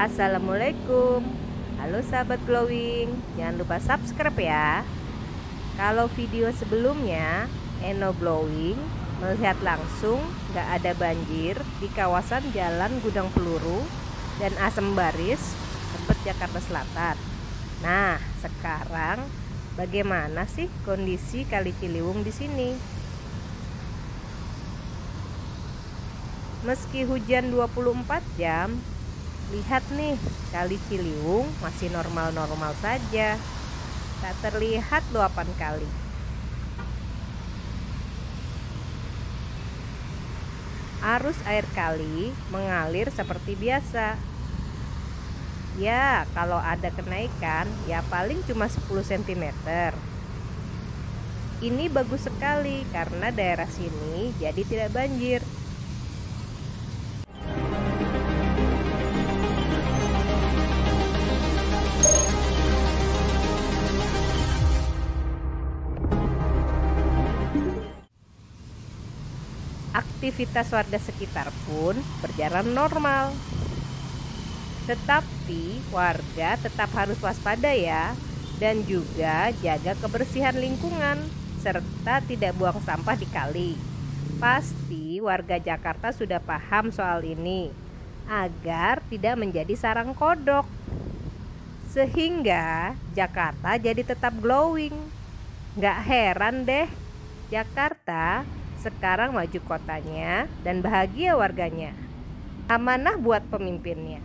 Assalamualaikum. Halo sahabat glowing Jangan lupa subscribe ya. Kalau video sebelumnya Eno glowing Melihat langsung gak ada banjir Di kawasan jalan Gudang Peluru Dan Asem Baris Tebet Jakarta Selatan. Nah sekarang Bagaimana sih kondisi Kali Ciliwung di sini? Meski hujan 24 jam, Lihat nih, kali Ciliwung masih normal-normal saja. Tak terlihat luapan kali. Arus air kali mengalir seperti biasa. Ya, kalau ada kenaikan, ya paling cuma 10 cm. Ini bagus sekali karena daerah sini jadi tidak banjir. Aktivitas warga sekitar pun berjalan normal. Tetapi warga tetap harus waspada ya dan juga jaga kebersihan lingkungan serta tidak buang sampah di kali. Pasti warga Jakarta sudah paham soal ini agar tidak menjadi sarang kodok. Sehingga Jakarta jadi tetap glowing. Gak heran deh, Jakarta sekarang maju kotanya dan bahagia warganya. Amanah buat pemimpinnya.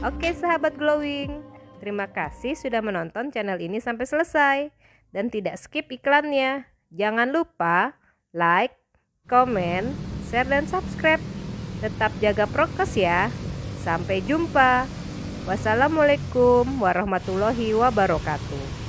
Oke sahabat glowing, terima kasih sudah menonton channel ini sampai selesai dan tidak skip iklannya. Jangan lupa like, komen, share dan subscribe. Tetap jaga prokes ya. Sampai jumpa. Wassalamualaikum warahmatullahi wabarakatuh.